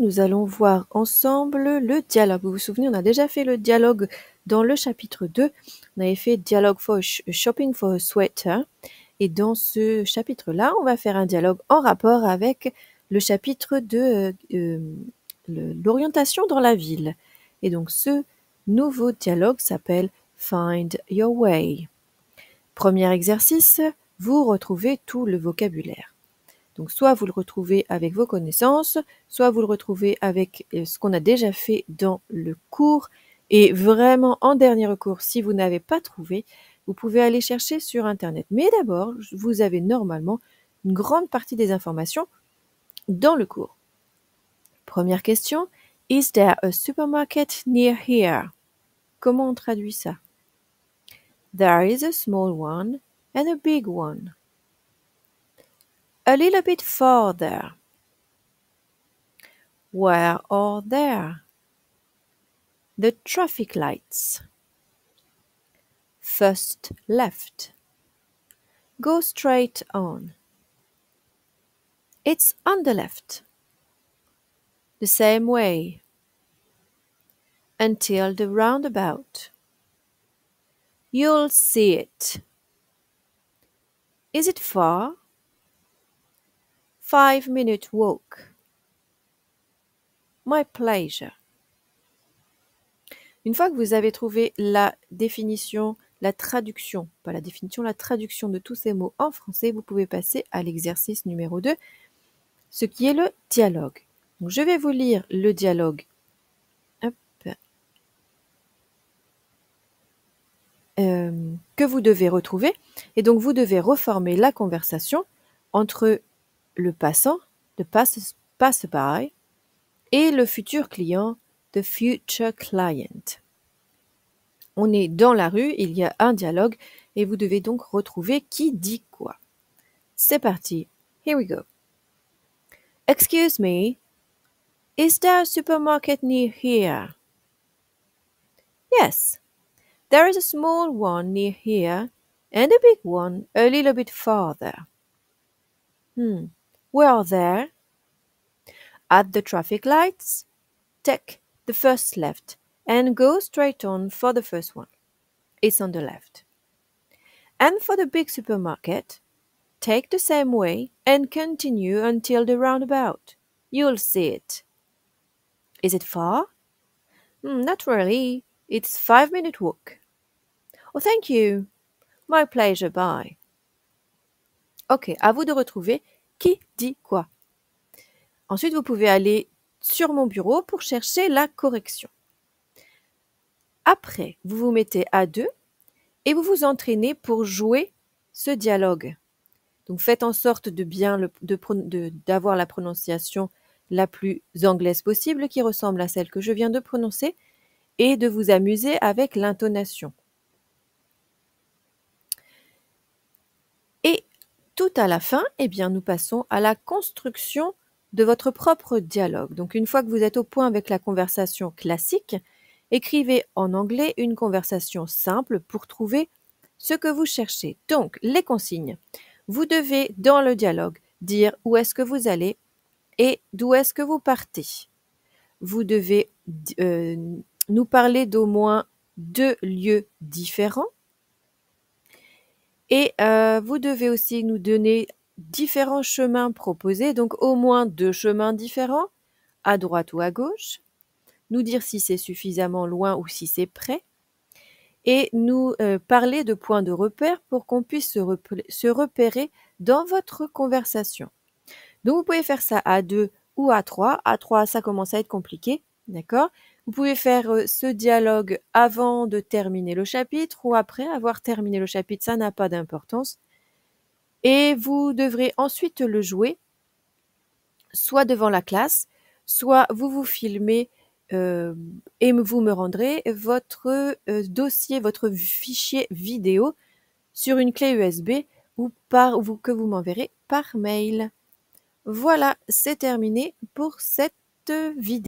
nous allons voir ensemble le dialogue. Vous vous souvenez, on a déjà fait le dialogue dans le chapitre 2. On avait fait dialogue for shopping for a sweater. Et dans ce chapitre-là, on va faire un dialogue en rapport avec le chapitre de euh, l'orientation dans la ville. Et donc ce nouveau dialogue s'appelle Find Your Way. Premier exercice, vous retrouvez tout le vocabulaire. Donc soit vous le retrouvez avec vos connaissances, soit vous le retrouvez avec euh, ce qu'on a déjà fait dans le cours. Et vraiment, en dernier recours, si vous n'avez pas trouvé, vous pouvez aller chercher sur Internet. Mais d'abord, vous avez normalement une grande partie des informations dans le cours. Première question. Is there a supermarket near here? Comment on traduit ça? There is a small one and a big one. A little bit further. Where are there? The traffic lights. First left. Go straight on. It's on the left. The same way. Until the roundabout. You'll see it. Is it far? Five minute walk. My pleasure. Une fois que vous avez trouvé la définition, la traduction, pas la définition, la traduction de tous ces mots en français, vous pouvez passer à l'exercice numéro 2, ce qui est le dialogue. Je vais vous lire le dialogue euh, que vous devez retrouver. Et donc, vous devez reformer la conversation entre le passant, the pass, passerby, et le futur client, the future client. On est dans la rue, il y a un dialogue et vous devez donc retrouver qui dit quoi. C'est parti. Here we go. Excuse me, is there a supermarket near here? Yes, there is a small one near here and a big one a little bit farther. Hmm. Where are there? At the traffic lights, take the first left and go straight on for the first one. It's on the left. And for the big supermarket, take the same way and continue until the roundabout. You'll see it. Is it far? Mm, not really. It's five minute walk. Oh, thank you. My pleasure. Bye. Ok, à vous de retrouver qui dit quoi? Ensuite, vous pouvez aller sur mon bureau pour chercher la correction. Après, vous vous mettez à deux et vous vous entraînez pour jouer ce dialogue. Donc faites en sorte de bien d'avoir la prononciation la plus anglaise possible qui ressemble à celle que je viens de prononcer et de vous amuser avec l'intonation. Tout à la fin, eh bien, nous passons à la construction de votre propre dialogue. Donc, une fois que vous êtes au point avec la conversation classique, écrivez en anglais une conversation simple pour trouver ce que vous cherchez. Donc, les consignes. Vous devez, dans le dialogue, dire où est-ce que vous allez et d'où est-ce que vous partez. Vous devez euh, nous parler d'au moins deux lieux différents et euh, vous devez aussi nous donner différents chemins proposés, donc au moins deux chemins différents, à droite ou à gauche, nous dire si c'est suffisamment loin ou si c'est près, et nous euh, parler de points de repère pour qu'on puisse se, repérer dans votre conversation. Donc vous pouvez faire ça à deux ou à trois. À trois, ça commence à être compliqué, d'accord? Vous pouvez faire euh, ce dialogue avant de terminer le chapitre ou après avoir terminé le chapitre, ça n'a pas d'importance. Et vous devrez ensuite le jouer, soit devant la classe, soit vous vous filmez euh, et vous me rendrez votre euh, dossier, votre fichier vidéo sur une clé USB ou par vous que vous m'enverrez par mail. Voilà, c'est terminé pour cette vidéo.